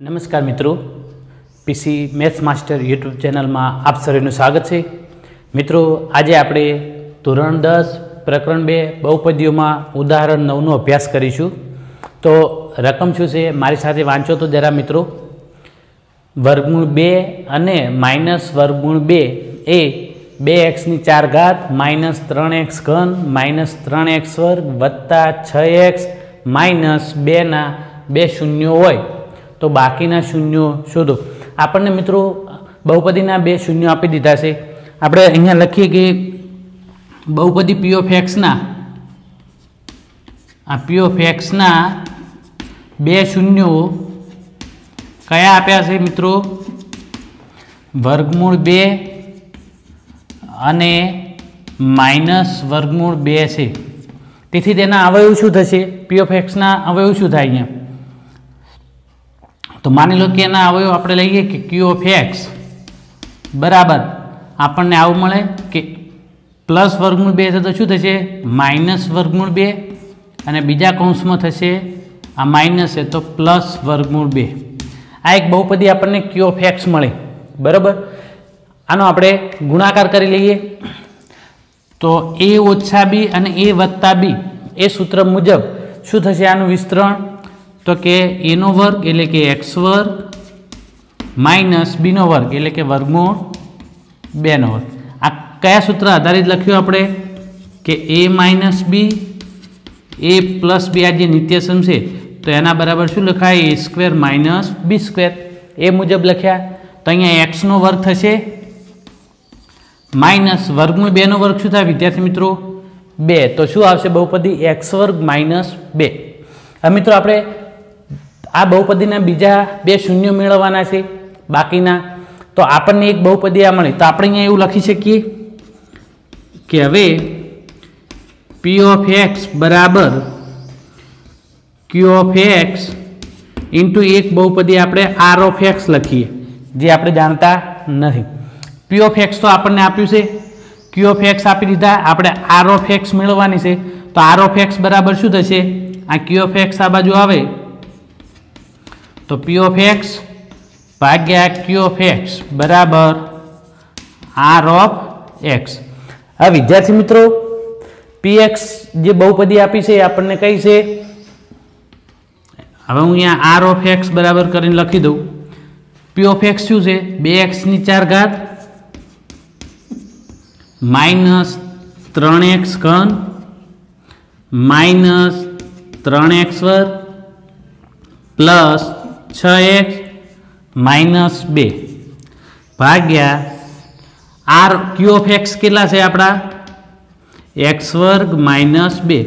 નમસ્કાર મિત્રો. પીસી maths master YouTube ચેનલમાં આપ સર્વેનું સ્વાગત છે. મિત્રો, આજે આપણે ધોરણ દસ, પ્રકરણ બે, બહુપદીઓમાં ઉદાહરણ નવનો અભ્યાસ કરીશું. તો રકમ શું છે? મારી સાથે વાંચો તો જરા મિત્રો. વર્ગમૂળ બે અને માઇનસ વર્ગમૂળ બે એ બે એક્સની ચાર ઘાત, માઇનસ ત્રણ એક્સ ઘન, માઇનસ ત્રણ એક્સ વર્ગ વત્તા છ એક્સ માઇનસ બેના બે શૂન્યો હોય. તો બાકીના શૂન્યો શોધો. આપણને મિત્રો બહુપદીના બે શૂન્યો આપી દીધા છે. આપણે અહીંયા લખીએ કે બહુપદી પી ઓફ એક્સના આ પી ઓફ બે શૂન્યો કયા આપ્યા છે મિત્રો? વર્ગમૂળ બે અને માઇનસ વર્ગમૂળ બે છે. તેથી તેના અવયવ શું થશે? પી ઓફ એક્સના અવયવ શું થાય અહીંયા? તો માની લો કે એના અવયવ આપણે લઈએ કે ક્યુ ઓફ એક્સ બરાબર. આપણને આવું મળે કે પ્લસ વર્ગમૂળ બે છે તો શું થશે? માઇનસ વર્ગમૂળ બે. અને બીજા કૌંસમાં થશે આ માઇનસ છે તો પ્લસ વર્ગમૂળ બે. આ એક બહુપદી આપણને ક્યુ ઓફ એક્સ મળે. બરાબર? આનો આપણે ગુણાકાર કરી લઈએ. તો એ ઓછા બી અને એ વત્તા બી એ સૂત્ર મુજબ શું થશે? આનું વિસ્તરણ તો કે એનો વર્ગ એટલે કે એક્સ વર્ગ માઇનસ બીનો વર્ગ એટલે કે વર્ગમૂળ બેનો વર્ગ. આ કયા સૂત્ર આધારિત લખ્યું આપણે? કે એ માઇનસ બી એ પ્લસ બી આ જે નિત્યસમ છે, તો એના બરાબર શું લખાય? A square minus B square. એ મુજબ લખ્યા. તો અહીંયા એક્સનો વર્ગ થશે. માઇનસ વર્ગમૂળ બેનો વર્ગ શું થાય? વિદ્યાર્થી મિત્રો, બે. તો શું આવશે? બહુપદી એક્સ વર્ગ માઇનસ બે. હવે મિત્રો, આપણે આ બહુપદીના બીજા બે શૂન્ય મેળવવાના છે, બાકીના. તો આપણને એક બહુપદી આ મળે. તો આપણે અહીંયા એવું લખી શકીએ કે હવે પી ઓફ એક્સ બરાબર ક્યુ ઓફ એક્સ ઇન્ટુ એક બહુપદી આપણે આર ઓફ એક્સ લખીએ, જે આપણે જાણતા નથી. પી ઓફ એક્સ તો આપણને આપ્યું છે. ક્યુ ઓફ એક્સ આપી દીધા. આપણે આર ઓફ એક્સ મેળવવાની છે. તો આર ઓફ એક્સ બરાબર શું થશે? આ ક્યુ ઓફ એક્સ આ બાજુ આવે. તો પી ઓફ એક્સ ભાગ્યા ક્યુ ઓફ એક્સ બરાબર? આર ઓફ એક્સ આ વિદ્યાર્થી મિત્રો પી એક્સ જે બહુપદી આપી છે એ આપણને કઈ છે? હવે હું અહીંયા આર ઓફ એક્સ બરાબર કરીને લખી દઉં. પી ઓફ એક્સ શું છે? બે એક્સની ચાર ઘાત. માઇનસ ત્રણ એક્સ ઘન. માઇનસ ત્રણ એક્સ વર્ગ. પ્લસ છ એક્સ માઇનસ બે. ભાગ્યા આર ક્યુ ઓફ એક્સ કેટલા છે આપણા? એક્સ વર્ગ માઇનસ બે.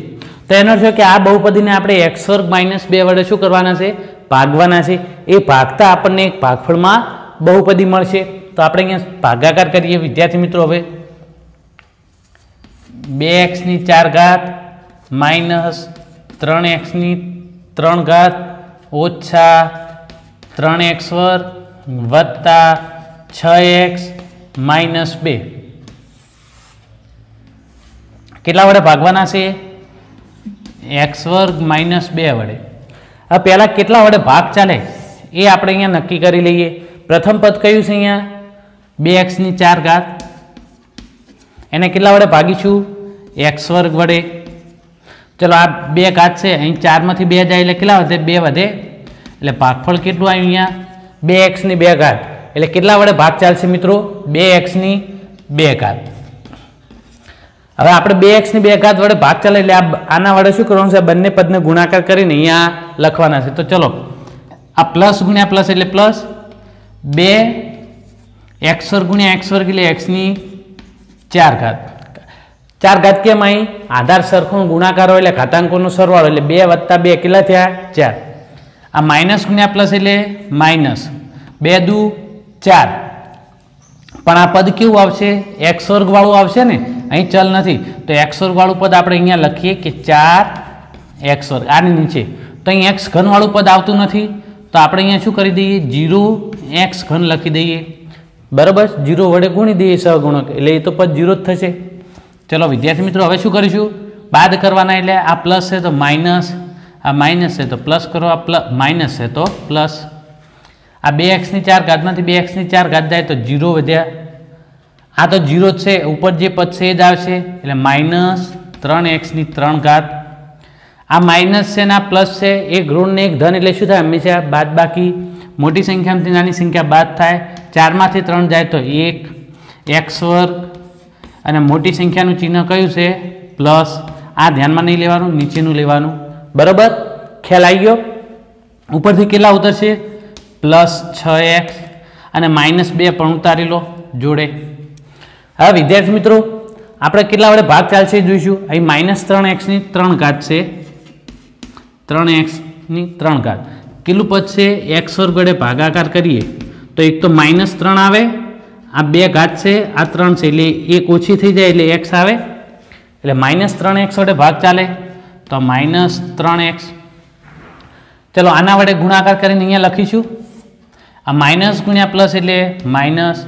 તો એનો છે કે આ બહુપદીને આપણે એક્સ વર્ગ માઇનસ બે વડે શું કરવાના છે? ભાગવાના છે. એ ભાગતા આપણને એક ભાગફળમાં બહુપદી મળશે. તો આપણે અહીંયા ભાગાકાર કરીએ. વિદ્યાર્થી મિત્રો, હવે બે એક્સની ચાર ઘાત માઇનસ ત્રણ એક્સની ત્રણ ઘાત ઓછા ત્રણ એક્સ વર્ગ વત્તા છ એક્સ માઇનસ બે. કેટલા વડે ભાગવાના છે? એક્સ વર્ગ માઇનસ બે વડે. હવે પહેલાં કેટલા વડે ભાગ ચાલે? એ આપણે અહીંયા નક્કી કરી લઈએ. પ્રથમ પદ કયું છે અહીંયા? બે એક્સની ચાર ઘાત. એને કેટલા વડે ભાગીશું? એક્સ વર્ગ વડે. ચલો, આ બે ઘાત છે. અહીં ચારમાંથી બે જાય એટલે કેટલા વધે? બે વધે એટલે ભાગફળ કેટલું આવ્યું અહીંયા? બે એક્સની બે ઘાત. એટલે કેટલા વડે ભાગ ચાલશે મિત્રો? બે એક્સની બે ઘાત. હવે આપણે બે એક્સની બે ઘાત વડે ભાગ ચાલે એટલે આના વડે શું કરવાનું છે? બંને પદને ગુણાકાર કરીને અહીંયા લખવાના છે. તો ચલો, આ પ્લસ ગુણ્યા પ્લસ એટલે પ્લસ બે એક્સ વર્ગ ગુણ્યા એક્સ વર્ગ એટલે એક્સની ચાર ઘાત. ચાર ઘાત કેમ અહીં આધાર સરખો ગુણાકાર હોય એટલે ઘાતાંકોનો સરવાળો. એટલે બે વત્તા બે કેટલા થયા? ચાર. આ માઇનસ ગુણ્યા પ્લસ એટલે માઇનસ. બે દુ ચાર. પણ આ પદ કેવું આવશે? એક્સ વર્ગવાળું આવશે ને? અહીં ચલ નથી. તો એક્સ વર્ગવાળું પદ આપણે અહીંયા લખીએ કે ચાર એક્સ વર્ગ. આની નીચે. તો અહીં એક્સ ઘનવાળું પદ આવતું નથી. તો આપણે અહીંયા શું કરી દઈએ? જીરો એક્સ ઘન લખી દઈએ. બરાબર? જીરો વડે ગુણી દઈએ સહગુણક. એટલે એ તો પદ જીરો જ થશે. ચલો વિદ્યાર્થી મિત્રો, હવે શું કરીશું? બાદ કરવાના એટલે આ પ્લસ છે તો માઇનસ. આ માઇનસ છે તો પ્લસ કરો, આ પ્લસ માઇનસ છે તો પ્લસ આ બે એક્સની ચાર ઘાતમાંથી બે એક્સની ચાર ઘાત જાય તો જીરો વધ્યા. આ તો જીરો છે, ઉપર જે પદ છે એ જ આવશે. એટલે માઇનસ ત્રણ એક્સની ત્રણ ઘાત. આ માઇનસ છે ને આ પ્લસ છે એક ઋણ ને એક ધન એટલે શું થાય? હંમેશા બાદ બાકી. મોટી સંખ્યામાંથી નાની સંખ્યા બાદ થાય. ચારમાંથી ત્રણ જાય તો એક એક્સ વર્ગ. અને મોટી સંખ્યાનું ચિહ્ન કયું છે? પ્લસ આ ધ્યાનમાં નહીં લેવાનું, નીચેનું લેવાનું. બરાબર? ખ્યાલ આવી ગયો? ઉપરથી કેટલા ઉતરશે? પ્લસ છ એક્સ અને માઇનસ બે પણ ઉતારી લો જોડે. હવે વિદ્યાર્થી મિત્રો, આપણે કેટલા વડે ભાગ ચાલશે જોઈશું. અહીં માઇનસ ત્રણ એક્સની ત્રણ ઘાત છે. ત્રણ એક્સની ત્રણ ઘાત. કેટલું પદ છે? એક્સ વર્ગ વડે ભાગાકાર કરીએ, તો એક તો માઇનસ ત્રણ આવે. આ બે ઘાત છે, આ ત્રણ છે, એટલે એક ઓછી થઈ જાય એટલે એક્સ આવે. એટલે માઇનસ ત્રણ એક્સ વડે ભાગ ચાલે. તો માઇનસ ત્રણ એક્સ ચલો, આના વડે ગુણાકાર કરીને અહીંયા લખીશું. આ માઇનસ ગુણ્યા પ્લસ એટલે માઇનસ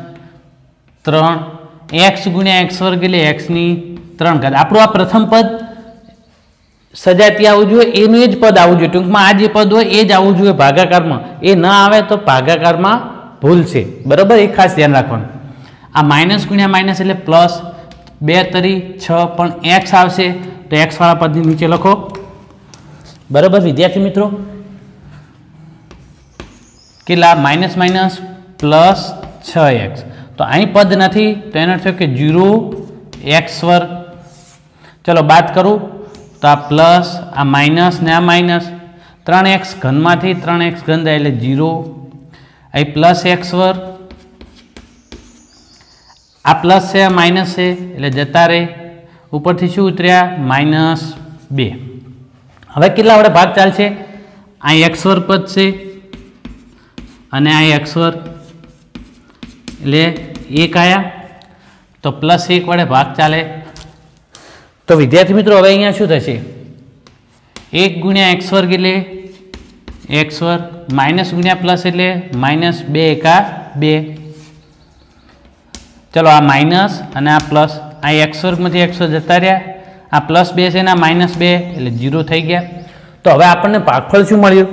ત્રણ એક્સ ગુણ્યા એક્સ વર્ગ એટલે એક્સની ત્રણ ઘાત. આપણું આ પ્રથમ પદ સજાતી આવવું જોઈએ, એનું એ જ પદ આવવું જોઈએ. ટૂંકમાં આ જે પદ હોય, એ જ આવવું જોઈએ ભાગાકારમાં. એ ન આવે તો ભાગાકારમાં ભૂલ છે બરાબર? એ ખાસ ધ્યાન રાખવાનું. આ માઇનસ ગુણ્યા માઇનસ એટલે પ્લસ બે તરી છ પણ એક્સ આવશે. તો એક્સવાળા પદની નીચે લખો. બરાબર, વિદ્યાર્થી મિત્રો? કેટલા? માઇનસ માઇનસ, પ્લસ છ એક્સ. તો અહીં પદ નથી, તો એનો થયો કે જીરો એક્સ વર્ગ. ચલો, બાદ કરું. તો આ પ્લસ, આ માઇનસ ને આ માઇનસ. ત્રણ એક્સ ઘનમાંથી ત્રણ એક્સ ઘન થાય એટલે જીરો. અહીં પ્લસ એક્સ વર્ગ. આ પ્લસ છે, આ માઇનસ છે, એટલે જતા રહે. ઉપરથી શું ઉતર્યા? માઇનસ બે. હવે કેટલા વડે ભાગ ચાલશે? અહીં એક્સ વર્ગ પદ છે. અને આ એક્સ વર્ગ એટલે એક આયા. તો પ્લસ એક વડે ભાગ ચાલે. તો વિદ્યાર્થી મિત્રો, હવે અહીંયા શું થશે? એક ગુણ્યા એક્સ વર્ગ એટલે એક્સ વર્ગ માઇનસ ગુણ્યા પ્લસ એટલે માઇનસ બે એકા બે. ચલો, આ માઇનસ અને આ પ્લસ આ એક્સ વર્ગમાંથી એક્સ જતા રહ્યા. આ પ્લસ બે છે ને આ માઇનસ બે એટલે જીરો થઈ ગયા. તો હવે આપણને ભાગફળ શું મળ્યું?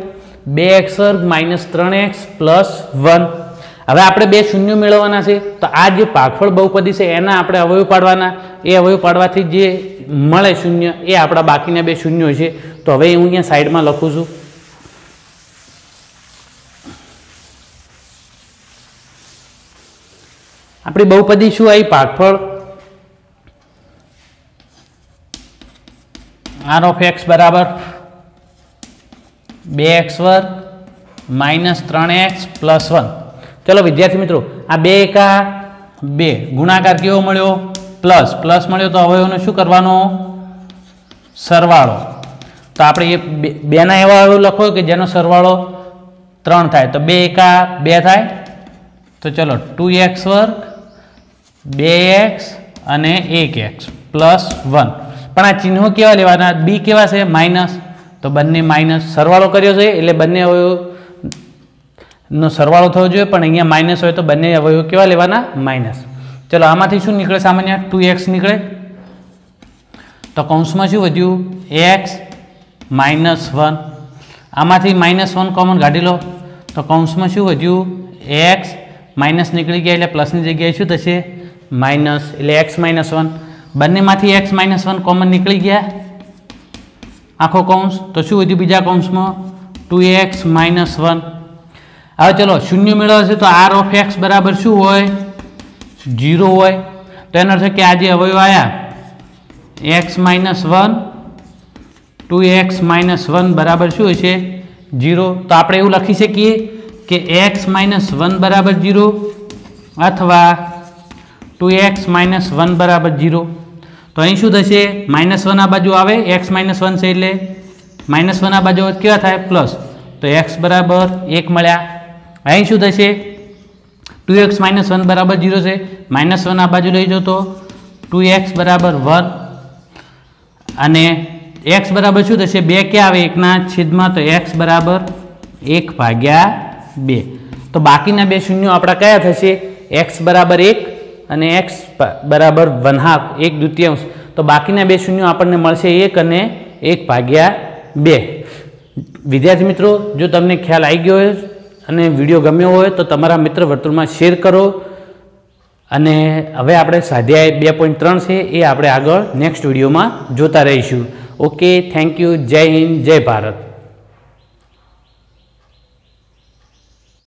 બે એક્સ વર્ગ માઇનસ ત્રણ એક્સ પ્લસ વન હવે આપણે બે શૂન્ય મેળવવાના છે. તો આ જે ભાગફળ બહુપદી છે, એના આપણે અવયવ પાડવાના. એ અવયવ પાડવાથી જે મળે શૂન્ય, એ આપણા બાકીના બે શૂન્યો છે. તો હવે હું અહીંયા સાઈડમાં લખું છું. આપણી બહુપદી શું આવી? ભાગફળ આર ઓફ એક્સ બરાબર બે એક્સ વર્ગ માઇનસ ત્રણ એક્સ પ્લસ વન. ચલો વિદ્યાર્થી મિત્રો, આ બે એકા બે. ગુણાકાર કેવો મળ્યો? પ્લસ. પ્લસ મળ્યો તો અવયવનો શું કરવાનો? સરવાળો. તો આપણે એ બેના એવા અવયવ લખો કે જેનો સરવાળો ત્રણ થાય. તો બે એકા બે થાય. તો ચલો ટુ એક્સ વર્ગ, બે એક્સ અને એક એક્સ પ્લસ વન. પણ આ ચિહ્નો કેવા લેવાના? બી કેવા છે? માઇનસ. તો બંને માઇનસ સરવાળો કર્યો છે, એટલે બંને નો સરવાળો થવો જોઈએ, પણ અહીંયા માઇનસ હોય તો બંને અવયવ કેવા લેવાના? માઇનસ. ચલો, આમાંથી શું નીકળે સામાન્ય? ટુ એક્સ નીકળે. તો કૌંસમાં શું વધ્યું? X minus one. આમાંથી માઇનસ વન કોમન કાઢી લો. તો કૌંસમાં શું વધ્યું? એક્સ માઇનસ નીકળી ગયા, એટલે પ્લસની જગ્યાએ શું થશે? માઇનસ. એટલે એક્સ માઇનસ વન. બંનેમાંથી એક્સ માઇનસ વન કોમન નીકળી ગયા. આખો કૌંસ, તો શું વધ્યું બીજા કૌંસમાં? ટુ એક્સ માઇનસ વન હવે ચલો, શૂન્ય મેળવશે તો આર ઓફ એક્સ બરાબર શું હોય? જીરો હોય. તો એનો અર્થ કે આ જે અવયવ આવ્યા X minus one two X minus one બરાબર શું હશે જીરો તો આપણે એવું લખી શકીએ કે એક્સ માઇનસ વન બરાબર જીરો અથવા ટુ એક્સ માઇનસ વન બરાબર જીરો તો અહીં શું થશે? માઇનસ વન આ બાજુ આવે, એક્સ માઇનસ વન છે એટલે માઇનસ વન આ બાજુ કેવા થાય? પ્લસ. તો એક્સ બરાબર એક મળ્યા. અહીં શું થશે? ટુ એક્સ માઇનસ વન બરાબર જીરો છે. માઇનસ વન આ બાજુ લઈ જાઓ તો ટુ એક્સ બરાબર વન. અને એક્સ બરાબર શું થશે? બે ક્યાં આવે? એકના છેદમાં. તો એક્સ બરાબર એક ભાગ્યા બે. તો બાકીના બે શૂન્યો આપણા કયા થશે? એક્સ બરાબર એક અને એક્સ બરાબર વન હાફ, એક દ્વિતીયાંશ. તો બાકીના બે શૂન્યો આપણને મળશે એક અને એક ભાગ્યા બે. વિદ્યાર્થી મિત્રો, જો તમને ખ્યાલ આવી ગયો હોય અને વીડિયો ગમ્યો હોય, તો તમારા મિત્ર વર્તુળમાં શેર કરો. અને હવે આપણે સ્વાધ્યાય બે પોઈન્ટ ત્રણ છે, એ આપણે આગળ નેક્સ્ટ વિડીયોમાં જોતા રહીશું. ઓકે, થેન્ક યુ, જય હિન્દ, જય ભારત.